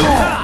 炸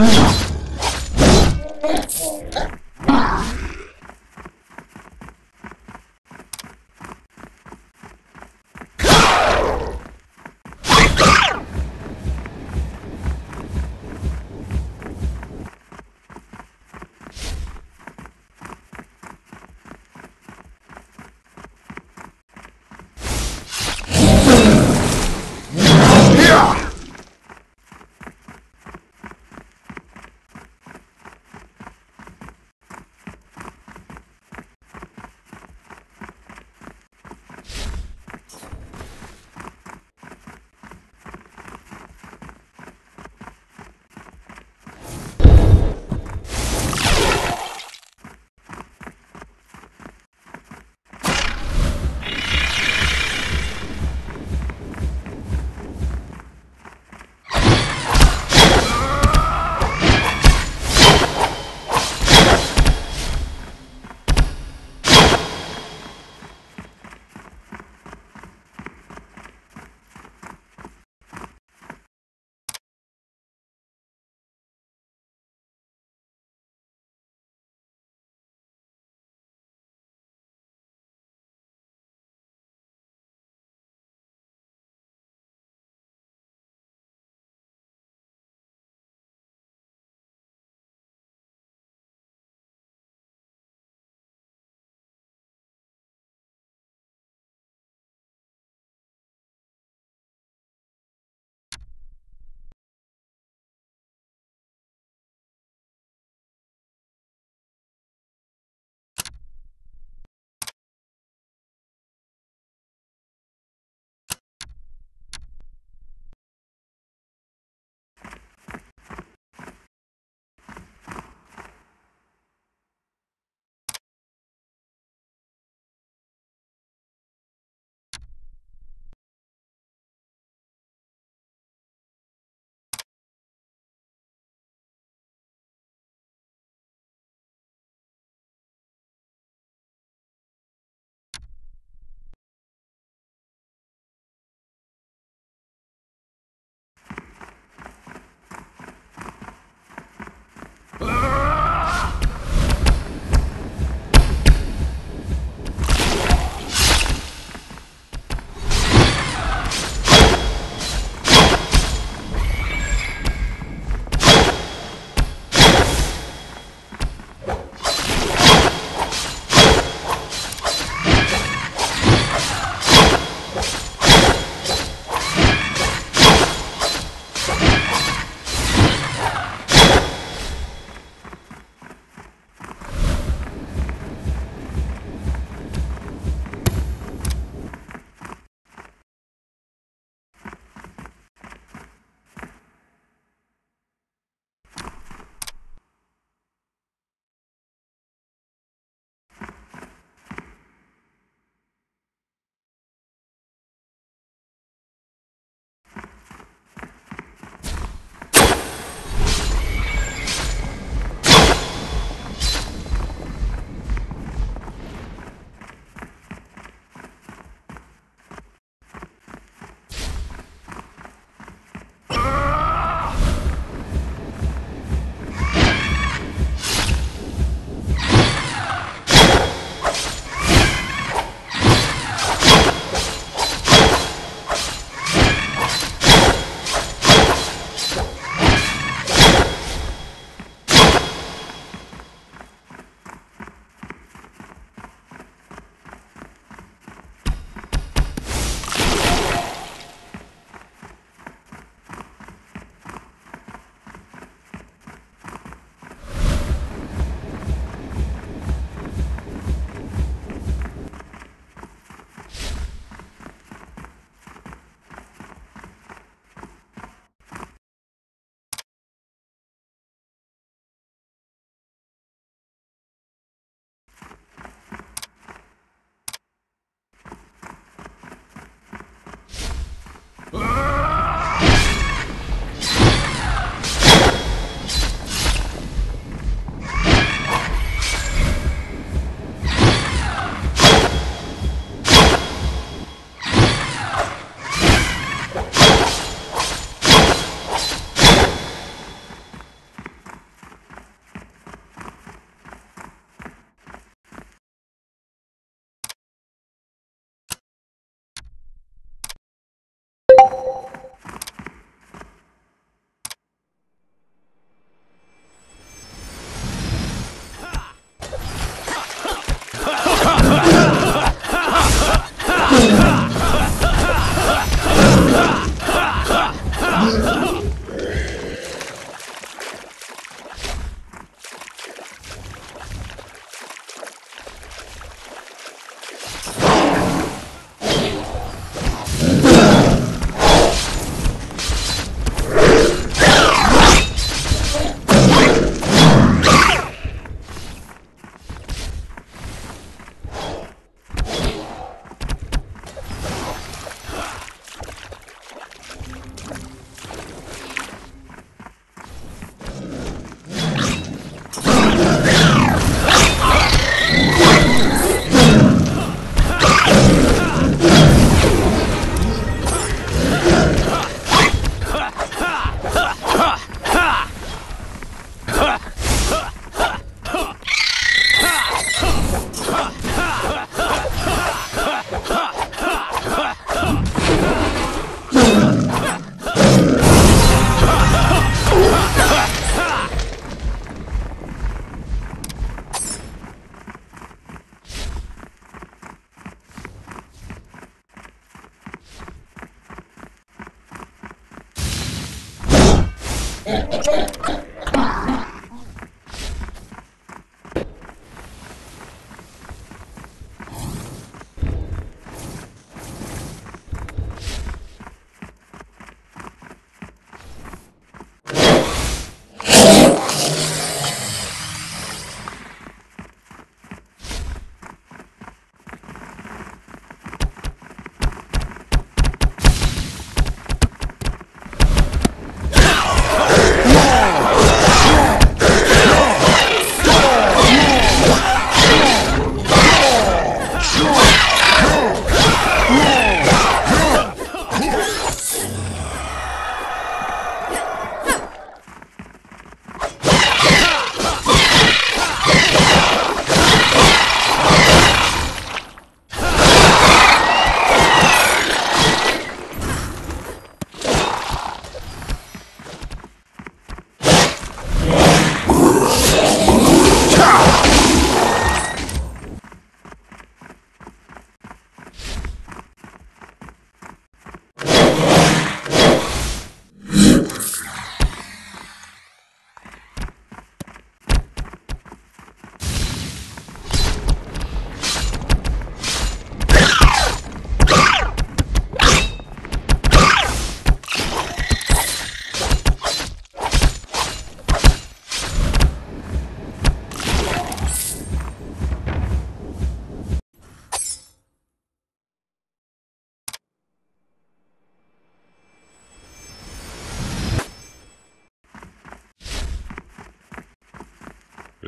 Ugh!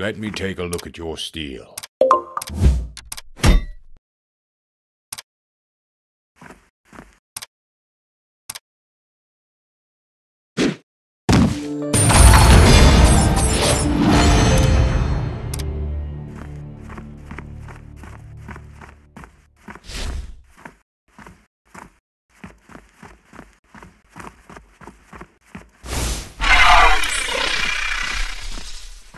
Let me take a look at your steel.